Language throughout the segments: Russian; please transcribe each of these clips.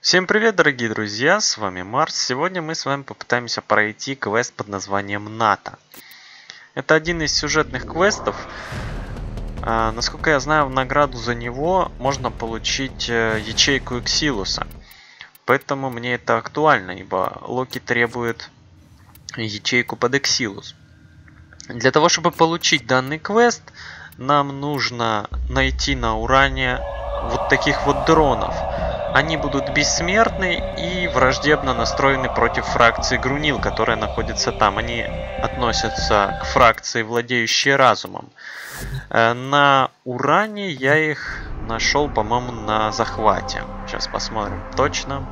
Всем привет, дорогие друзья, с вами Марс. Сегодня мы с вами попытаемся пройти квест под названием НАТО. Это один из сюжетных квестов. А, насколько я знаю, в награду за него можно получить э, ячейку Эксилуса. Поэтому мне это актуально, ибо Локи требует ячейку под Эксилус. Для того, чтобы получить данный квест, нам нужно найти на Уране вот таких вот дронов. Они будут бессмертны и враждебно настроены против фракции Грунил, которая находится там. Они относятся к фракции, владеющей разумом. Э, на Уране я их нашел, по-моему, на захвате. Сейчас посмотрим точно.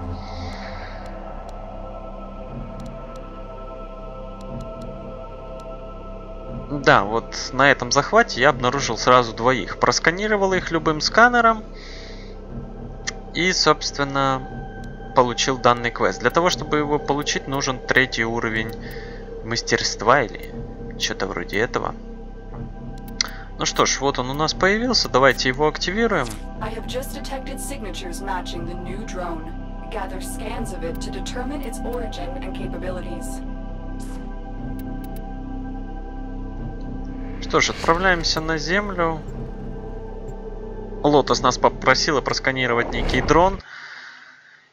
Да, вот на этом захвате я обнаружил сразу двоих. Просканировал их любым сканером. И, собственно, получил данный квест. Для того, чтобы его получить, нужен третий уровень мастерства или что-то вроде этого. Ну что ж, вот он у нас появился. Давайте его активируем. Что ж, отправляемся на Землю. Лотос нас попросила просканировать некий дрон.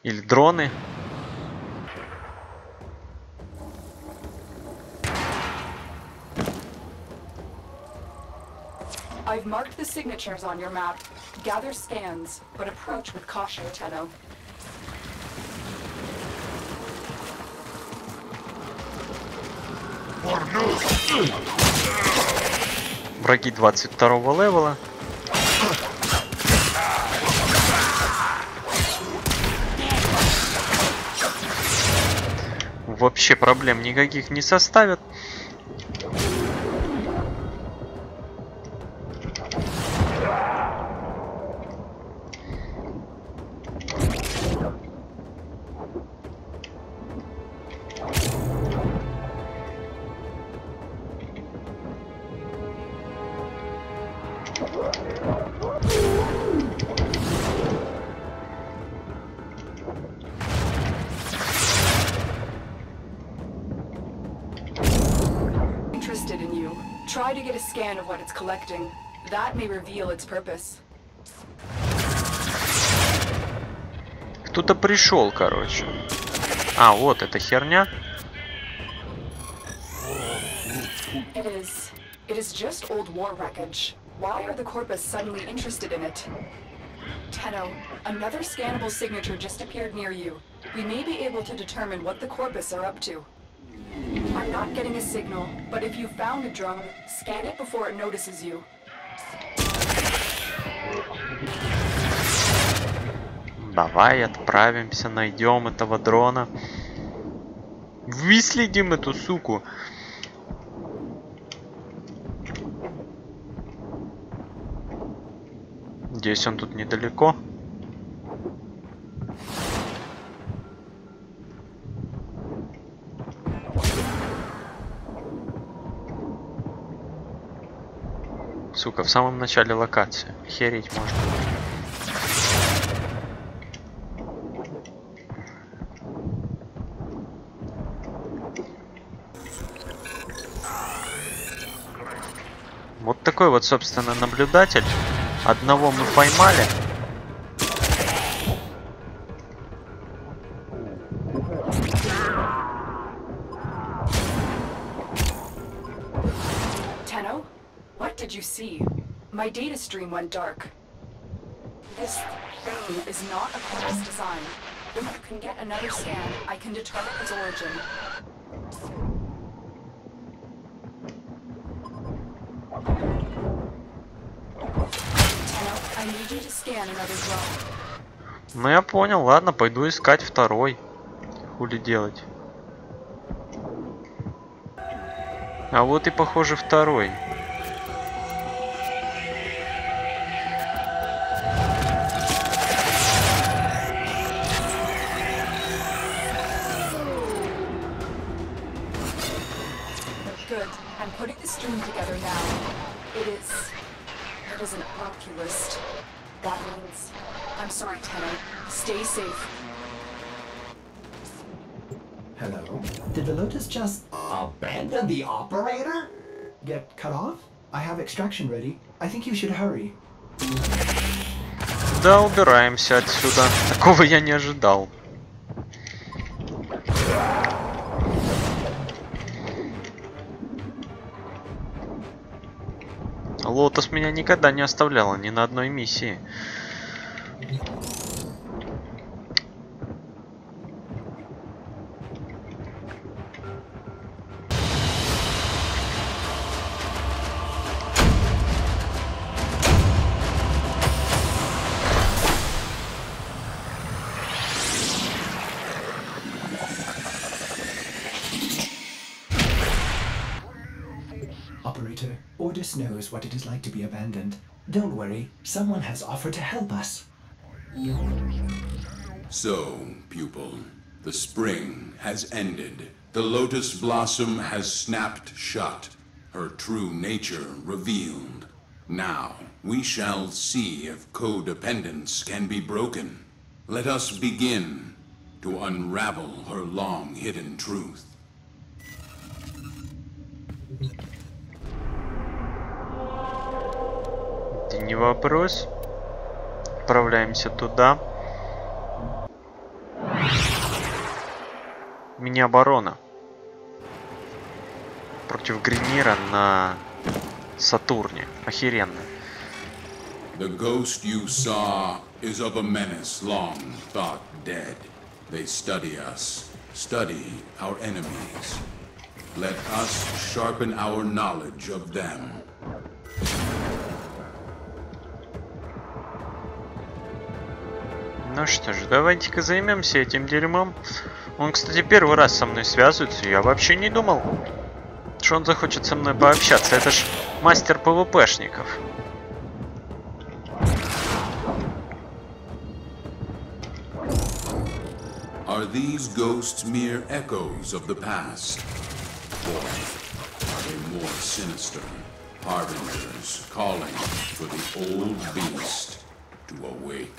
Или дроны. I've marked the signatures on your map. Gather scans, but approach with caution, Tenno. Враги 22 левела. Вообще проблем никаких не составит. to get a scan of what it's collecting. That may reveal its purpose. Кто-то пришел, короче. А, вот эта херня. It is. It is just old war wreckage. Why are the Corpus suddenly interested in it? Tenno, another scannable signature just appeared near you. We may be able to determine what the Corpus are up to. Not getting a signal, but if you found a drone, scan it before it notices you. Давай отправимся, найдем этого дрона. Выследим эту суку. Здесь он тут недалеко. Сука, в самом начале локации. Хереть можно. Вот такой вот, собственно, наблюдатель. Одного мы поймали. Stream went dark. This thing is not a Chorus design. If you can get another scan, I can determine its origin. I. Ну я понял, ладно, пойду искать второй. Хули делать. А вот и похоже второй. is an oculist. That means... I'm sorry, Tenno. Stay safe. Hello? Did the Lotus just... Abandon the operator? Get cut off? I have extraction ready. I think you should hurry. Да, убираемся отсюда. Такого я не ожидал. Лотос меня никогда не оставляла ни на одной миссии. Knows what it is like to be abandoned. Don't worry, someone has offered to help us. So, pupil, the spring has ended. The lotus blossom has snapped shut, her true nature revealed. Now, we shall see if codependence can be broken. Let us begin to unravel her long hidden truth. Это не вопрос. Отправляемся туда. Мини-оборона. Против Гринира на Сатурне. Охеренно. The ghost you saw is of a menace long thought dead. They study us, study our enemies. Let us sharpen our knowledge of them. Ну что ж, давайте-ка займемся этим дерьмом. Он, кстати, первый раз со мной связывается. Я вообще не думал, что он захочет со мной пообщаться. Это ж мастер ПВПшников. Are these ghosts mere echoes of the past? Or are they more sinister, harbingers calling for the old beast to awake?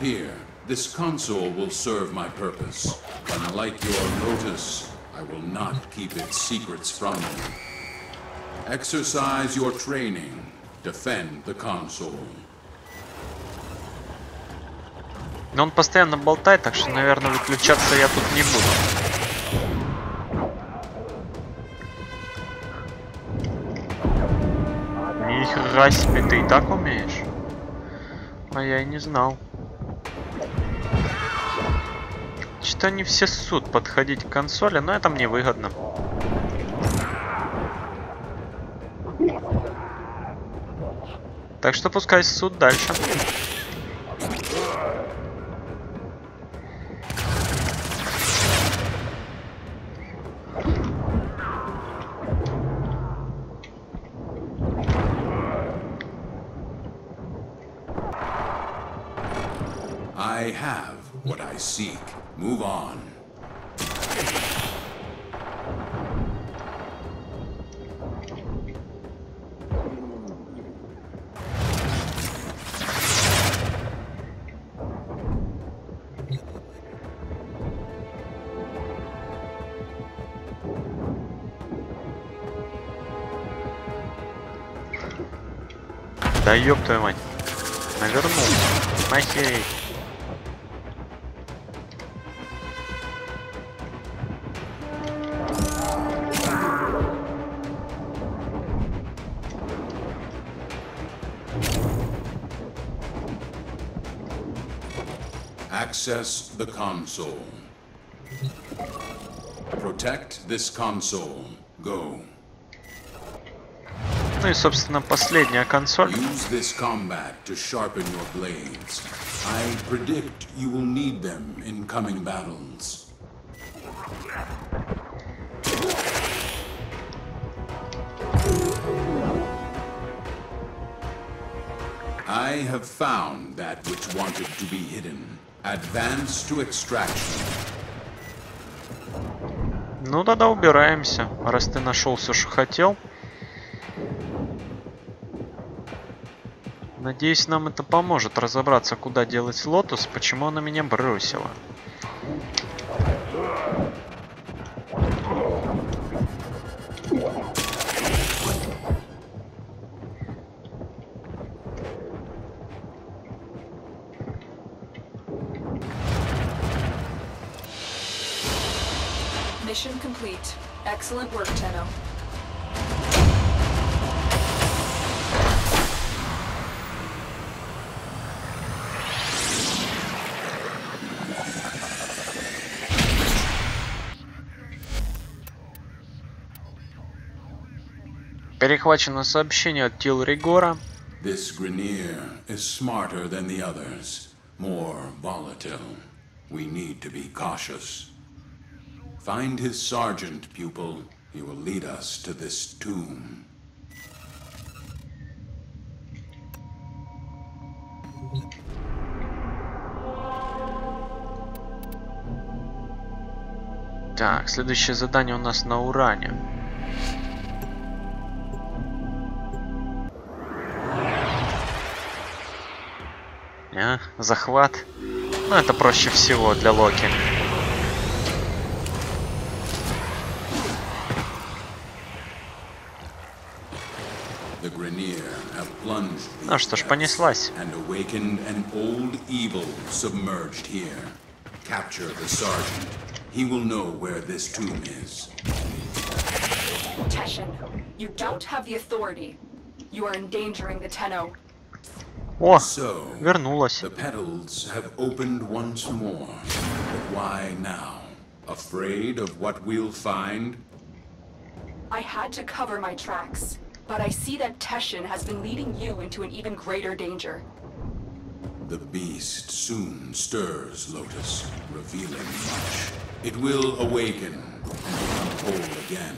Here, this console will serve my purpose. Unlike your lotus, I will not keep its secrets from you. Exercise your training. Defend the console. Но он постоянно болтает, так что, наверное, выключаться я тут не буду. Нихера себе, ты и так умеешь? А я и не знал. Что они все ссут подходить к консоли, но это мне выгодно. Так что пускай ссут дальше. I have what I seek. Move on. Да ёб твою мать. Навернулся. Нахереть. Access the console. Protect this console. Go. Ну и, собственно, последняя консоль. I have found that which wanted to be hidden. Advance to extraction. Ну тогда убираемся, раз ты нашел все, что хотел. Надеюсь, нам это поможет разобраться, куда делась Лотус, почему она меня бросила. Mission complete. Excellent work, Tenno. Перехвачено сообщение от Тил Ригора. This Grenier is smarter than the others, more volatile. We need to be cautious. Find his sergeant, pupil. He will lead us to this tomb. Так, следующее задание у нас на Уране. А, захват. Ну, это проще всего для Локи. Ну что ж, понеслась. Capture the sergeant. He will know where this tomb is. Teshin, you don't have the authority. You are endangering the Tenno. О, So, вернулась. the petals have opened once more. But why now? Afraid of what we'll find? I had to cover my tracks, but I see that Teshin has been leading you into an even greater danger. The beast soon stirs, Lotus, revealing much. It will awaken and become whole again.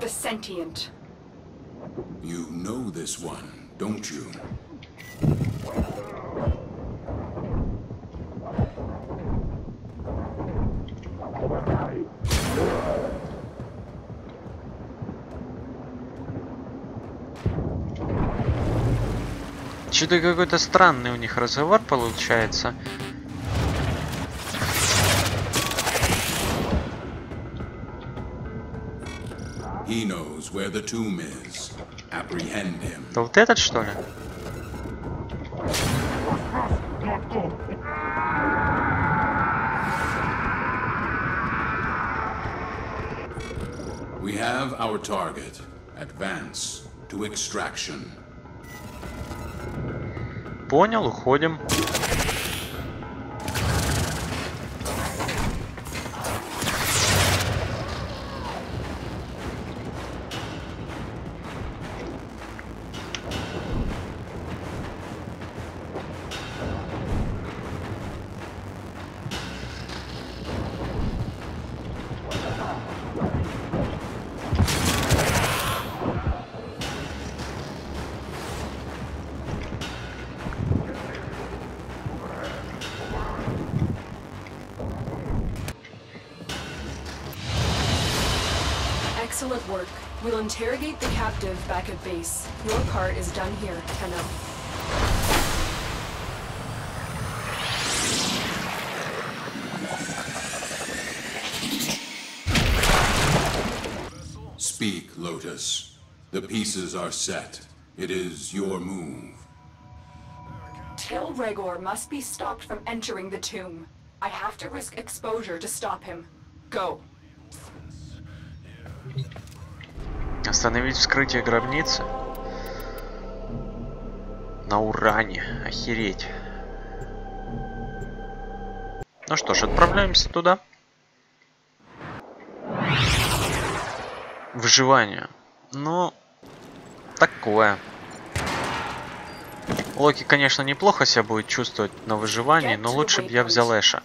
The sentient. You know this one, Don't you? Что-то какой-то странный у них разговор получается. He knows where the tomb is. Это вот этот что ли? We have our target. Advance to extraction. Понял, уходим. We'll interrogate the captive back at base. Your part is done here, Tenno. Speak, Lotus. The pieces are set. It is your move. Till Regor must be stopped from entering the tomb. I have to risk exposure to stop him. Go. Остановить вскрытие гробницы. На уране. Охереть. Ну что ж, отправляемся туда. Выживание. Ну, такое. Локи, конечно, неплохо себя будет чувствовать на выживании, но лучше бы я взял Эша.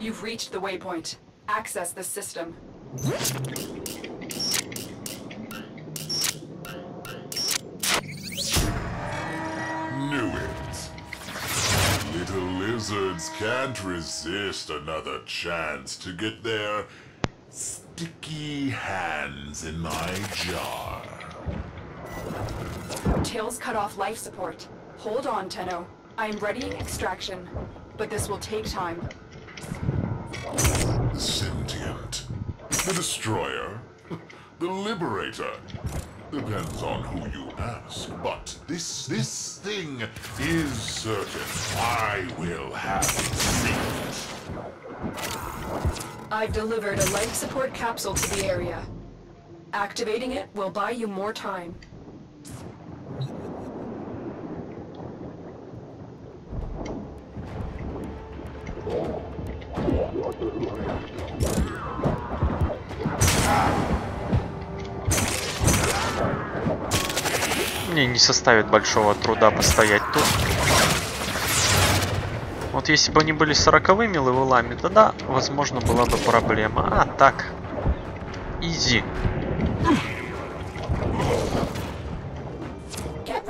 You've reached the waypoint. Access the system. Can't resist another chance to get their sticky hands in my jar. Tails cut off life support. Hold on, Tenno. I am readying extraction, but this will take time. The sentient. The destroyer. The liberator. Depends on who you ask. But this this thing is certain. I will have it. I've delivered a life support capsule to the area. Activating it will buy you more time. Мне не составит большого труда постоять тут. Вот если бы они были сороковыми левелами, тогда, возможно, была бы проблема. А, так. Изи. Get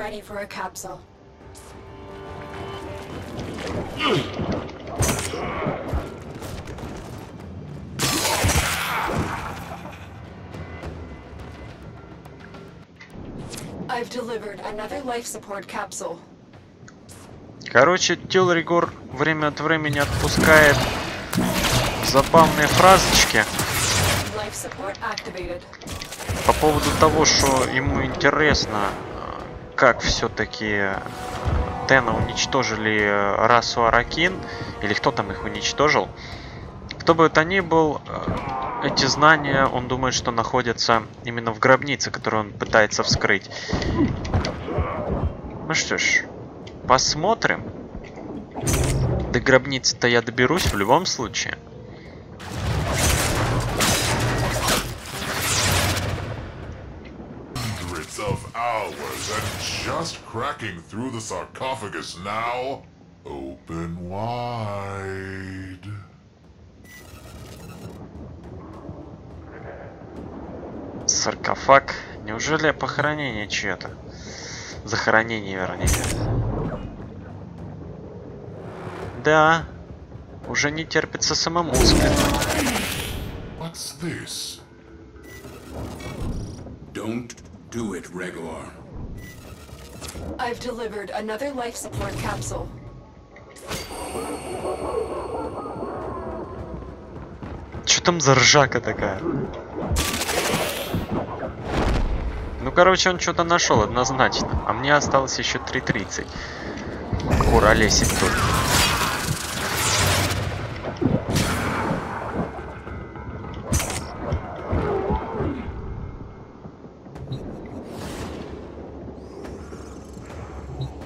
I've delivered another life support capsule. Короче, Тилригор время от времени отпускает забавные фразочки по поводу того, что ему интересно, э, как все-таки Тена уничтожили э, расу Аракин, или кто там их уничтожил. Кто бы это ни был, э, эти знания, он думает, что находятся именно в гробнице, которую он пытается вскрыть. Ну что ж, посмотрим. До гробницы-то я доберусь в любом случае. Open wide. Саркофаг. Неужели похоронение чье-то? Захоронение, вернее. Да. Уже не терпится самому взглянуть. What's this? Don't do it, Regor. I've delivered another life support capsule. Что там за ржака такая? Ну, короче, он что-то нашел однозначно. А мне осталось еще 3.30. Куролесить тут.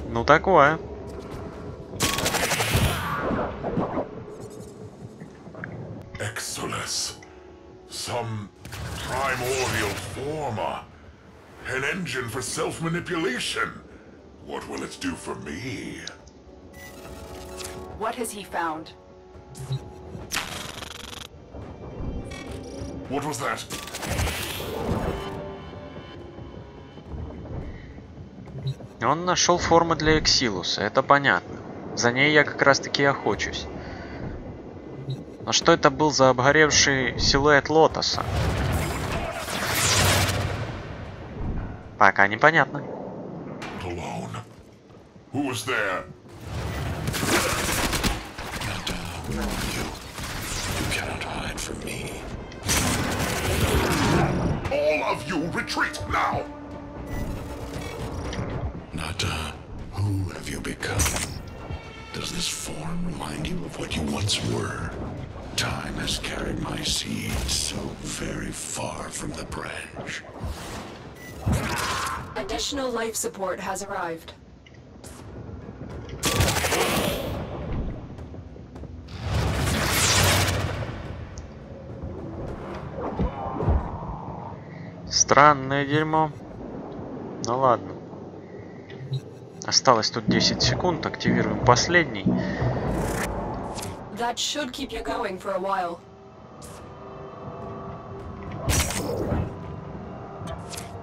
Ну, такое. For self-manipulation. What will it do for me? What has he found? What was that? Он нашел форму для Эксилуса, это понятно. За ней я как раз таки охочусь. Но что это был за обгоревший силуэт лотоса? Пока непонятно. Alone. Who was there? You cannot hide from me. All of you retreat now! Nata, who have you become? Does this form remind you of what you once were? Time has carried my seed so very far from the branch. Additional life support has arrived. Странное дерьмо. Ну ладно. Осталось тут 10 секунд. Активируем последний. That should keep you going for a while.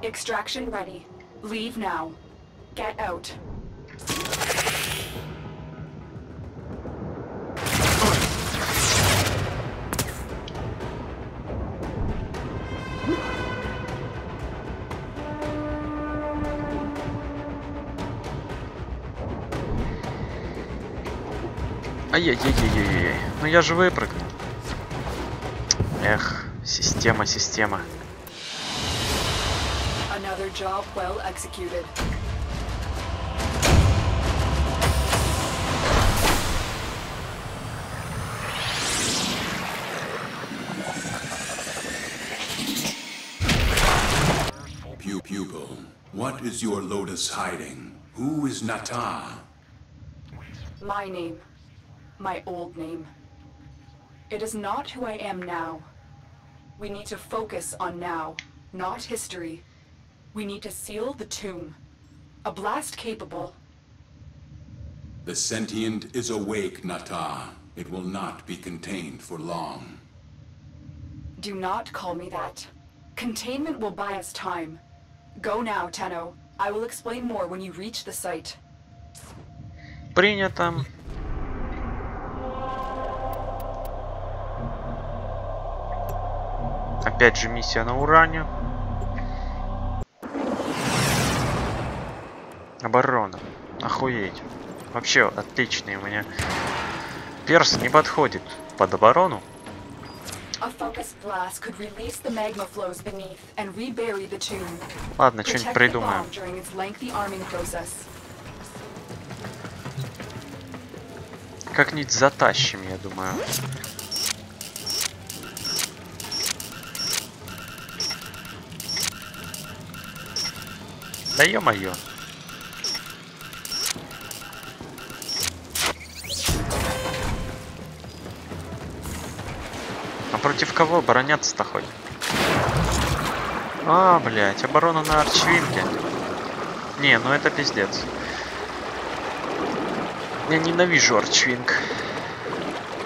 Extraction ready. Leave now. Get out. Ай-яй-яй-яй-яй. Ну я же выпрыгнул. Эх, система, система. Job well executed. Pu- pupil, what is your lotus hiding? Who is Nata? My name. My old name. It is not who I am now. We need to focus on now, not history. We need to seal the tomb. A blast capable. The sentient is awake, Nata. It will not be contained for long. Do not call me that. Containment will buy us time. Go now, Tenno. I will explain more when you reach the site. Принято. Опять же миссия на уране. Оборона. Охуеть. Вообще отличный у меня. Перс не подходит под оборону. Ладно, что-нибудь придумаем. Как-нибудь затащим, я думаю. Да ё-моё. Против кого обороняться-то хоть? А, блядь, оборона на Арчвинге. Не, ну это пиздец. Я ненавижу Арчвинг.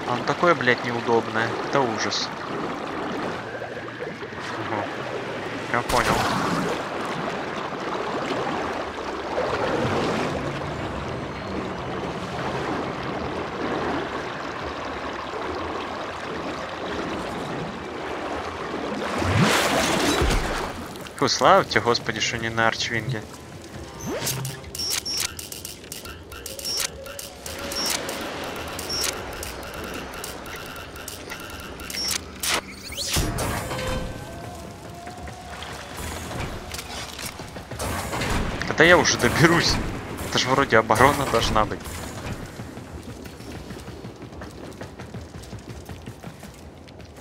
Он такое, блядь, неудобное. Это ужас. Я понял. Слава тебе, господи, что не на Арчвинге. Когда я уже доберусь? Это же вроде оборона должна быть.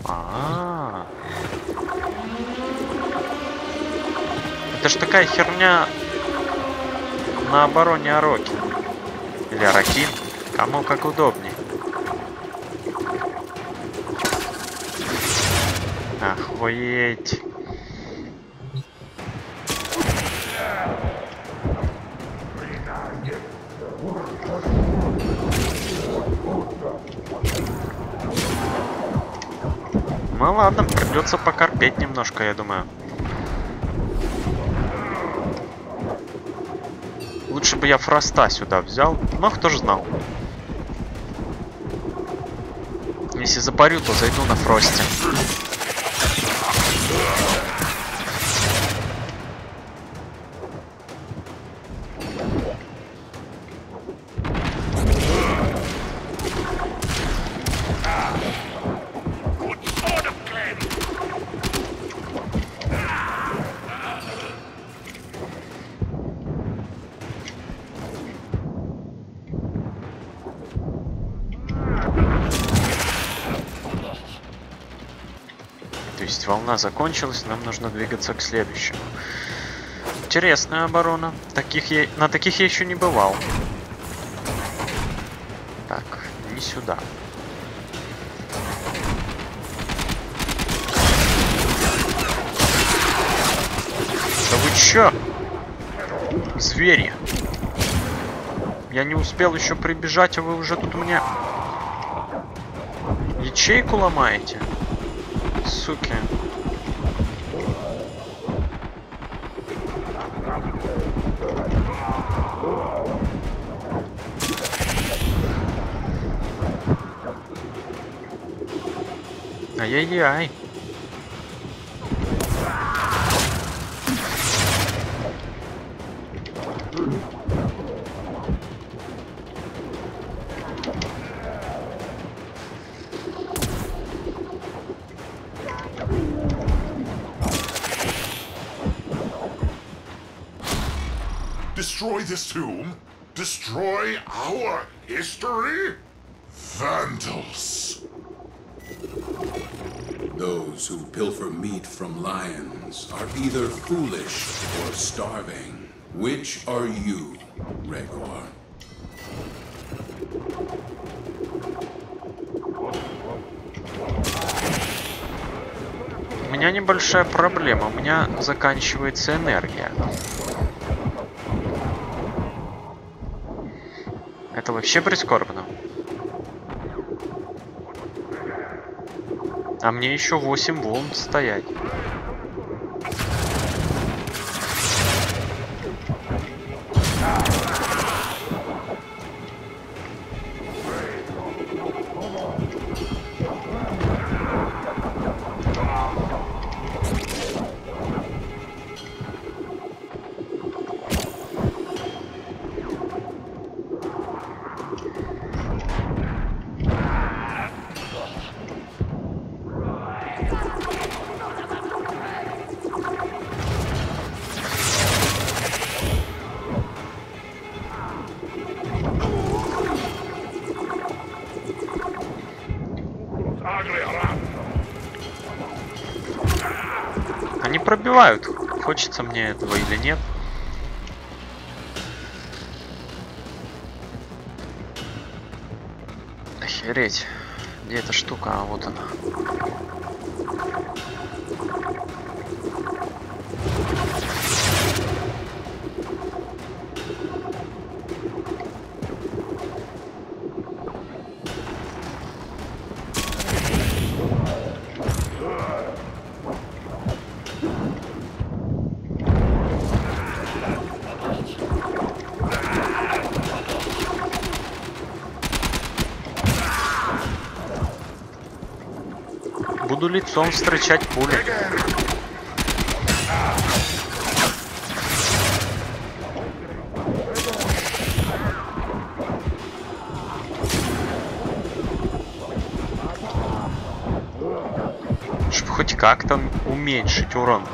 А, Это ж такая херня на обороне Ароки. Или Аракин. Кому как удобней. Охуеть. Ну ладно, придется покорпеть немножко, я думаю. Бы я Фроста сюда взял, но кто ж знал. Если запарю, то зайду на Фросте. Есть волна закончилась, нам нужно двигаться к следующему. Интересная оборона. Таких я... На таких я еще не бывал. Так, не сюда. Да вы чё? Звери. Я не успел еще прибежать, а вы уже тут у меня... Ячейку ломаете? Suki. É. Ai, ai, ai. Destroy this tomb? Destroy our history? Vandals! Those who pilfer meat from lions are either foolish or starving. Which are you, Regor? У меня небольшая проблема. У меня заканчивается энергия. Это вообще прискорбно. А мне еще 8 волн стоять. Они пробивают. Хочется мне этого или нет. Охереть. Где эта штука? А вот она. Буду лицом встречать пули. Чтобы хоть как-то уменьшить урон.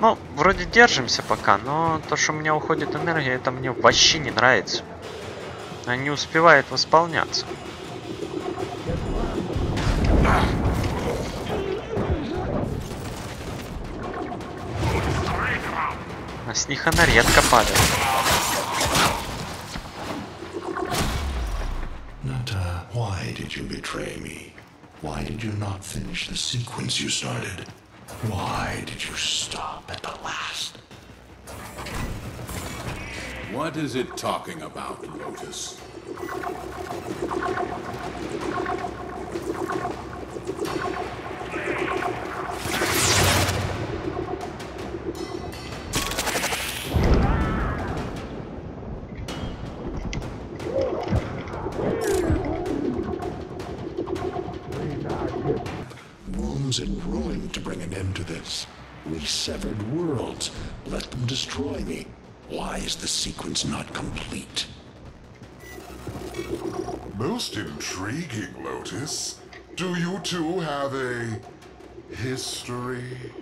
Ну, вроде держимся пока, но то, что у меня уходит энергия, это мне вообще не нравится. Она не успевает восполняться. с них она редко падает. Nata, why did you betray me? Why did you not finish the sequence you started? Why did you stop at the last? What is it talking about, Lotus? Severed worlds. Let them destroy me. Why is the sequence not complete? Most intriguing, Lotus. Do you two have a history?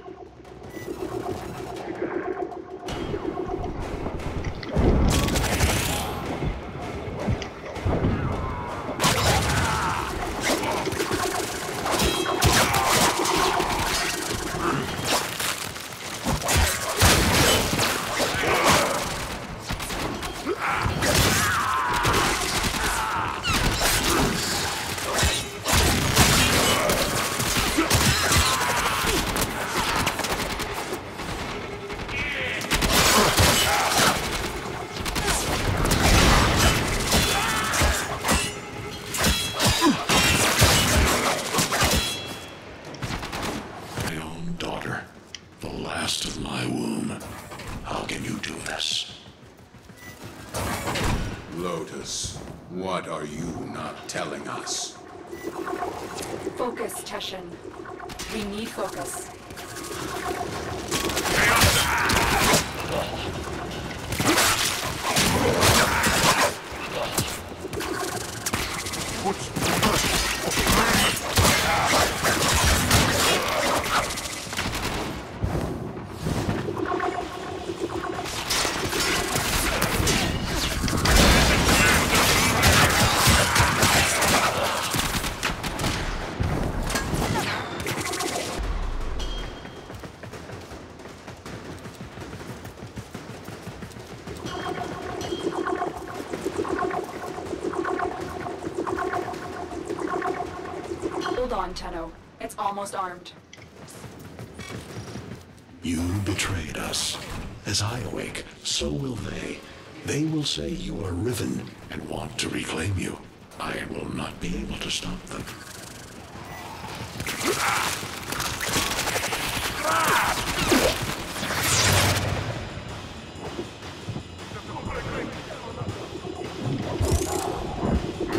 You betrayed us. As I awake, so will they. They will say you are Riven and want to reclaim you. I will not be able to stop them.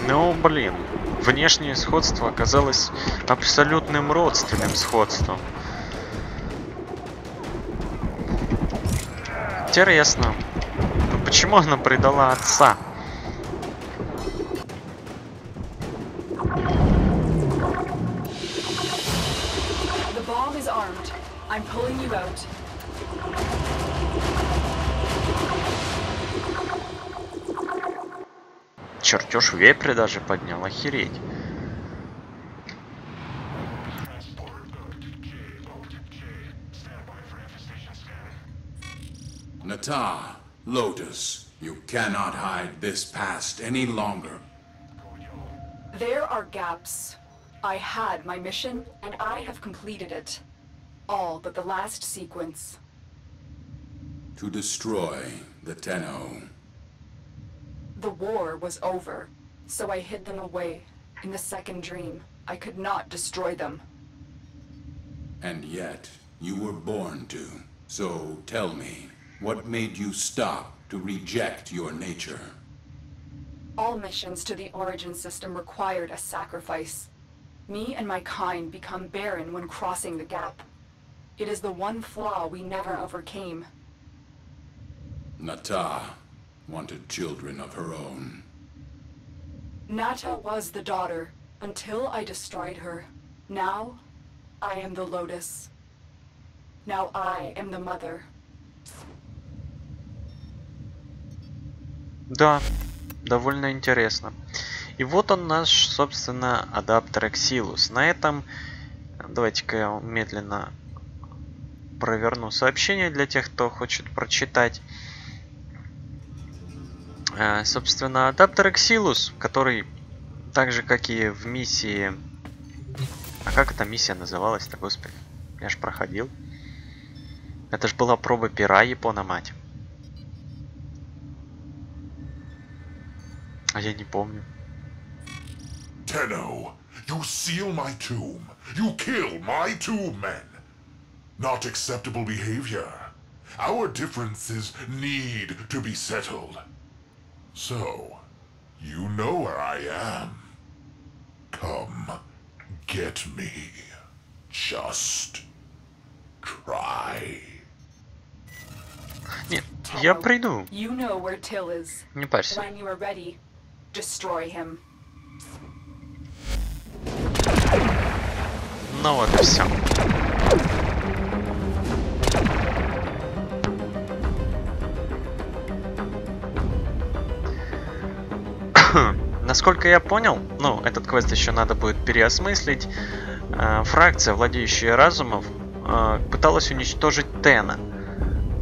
Ну, блин. Внешнее сходство оказалось абсолютным родственным сходством. Интересно. Почему она предала отца? Чертеж вепря даже поднял, охереть. Nata, Lotus, you cannot hide this past any longer. There are gaps. I had my mission, and I have completed it. All but the last sequence. To destroy the Tenno. The war was over, so I hid them away. In the second dream, I could not destroy them. And yet, you were born to. So tell me, what made you stop to reject your nature? All missions to the Origin system required a sacrifice. Me and my kind become barren when crossing the gap. It is the one flaw we never overcame. Nata wanted children of her own. Nata was the daughter until I destroyed her. Now, I am the Lotus. Now I am the mother. Да, довольно интересно. И вот он наш, собственно, адаптер Exilus. На этом давайте-ка я медленно проверну сообщение для тех, кто хочет прочитать. Э, Собственно, адаптер Exilus, который так же, как и в миссии... А как эта миссия называлась-то, господи? Я ж проходил. Это ж была проба пера, Япона мать. А я не помню. Tenno, you seal my tomb. You kill my two men. Not acceptable behavior. Our differences need to be settled. So, you know where I am. Come, get me. Just try. Нет, я приду. You know where Till is. Не парься. When you are ready, destroy him. Ну вот и все. Насколько я понял, ну, этот квест еще надо будет переосмыслить. э, фракция, владеющая разумом, э, пыталась уничтожить Тена.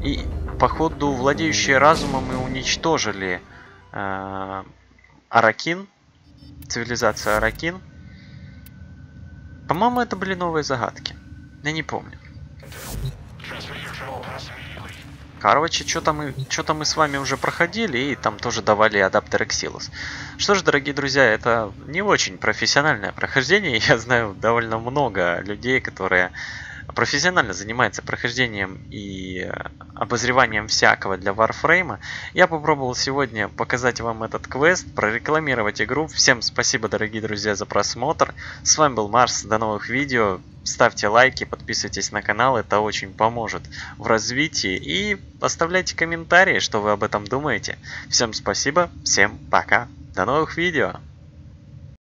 И, походу, владеющие разумом и уничтожили э, Аракин, цивилизация Аракин. По-моему, это были новые загадки. Я не помню. Короче, что-то мы, что мы с вами уже проходили, и там тоже давали адаптер Exilus. Что ж, дорогие друзья, это не очень профессиональное прохождение. Я знаю довольно много людей, которые профессионально занимается прохождением и обозреванием всякого для Warframe, я попробовал сегодня показать вам этот квест, прорекламировать игру. Всем спасибо, дорогие друзья, за просмотр. С вами был Марс, до новых видео. Ставьте лайки, подписывайтесь на канал, это очень поможет в развитии. И оставляйте комментарии, что вы об этом думаете. Всем спасибо, всем пока, до новых видео.